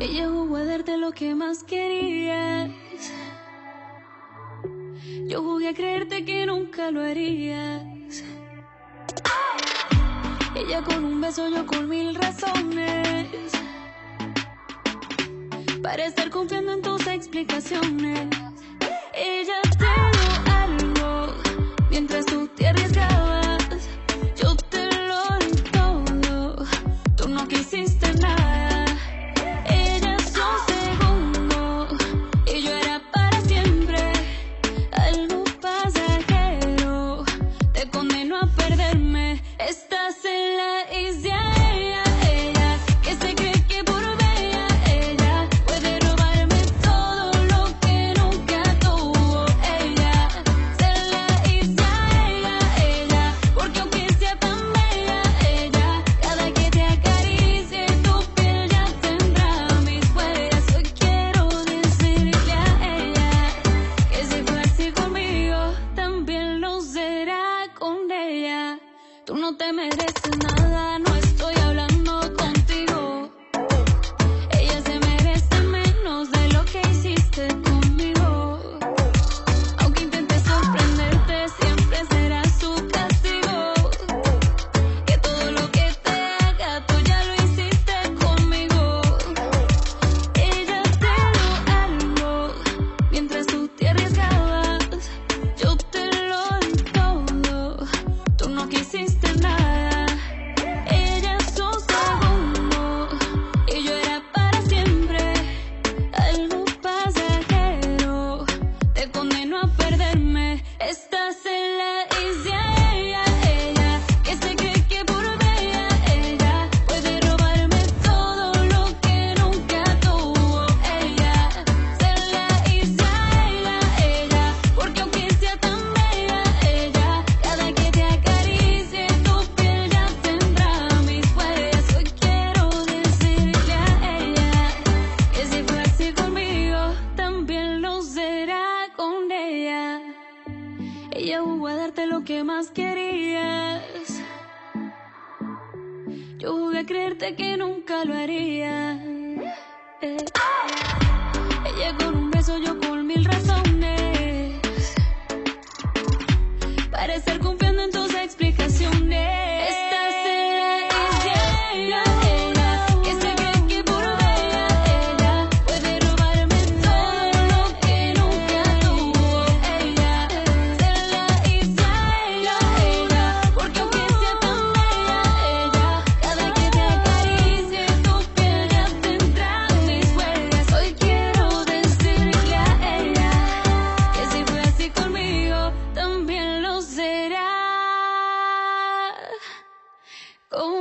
Ella jugó a darte lo que más querías. Yo jugué a creerte que nunca lo harías. Ella con un beso, yo con mil razones. Para estar confiando en tus explicaciones. Tú no te mereces nada, a darte lo que más querías. Yo jugué a creerte que nunca lo haría. Eh. Oh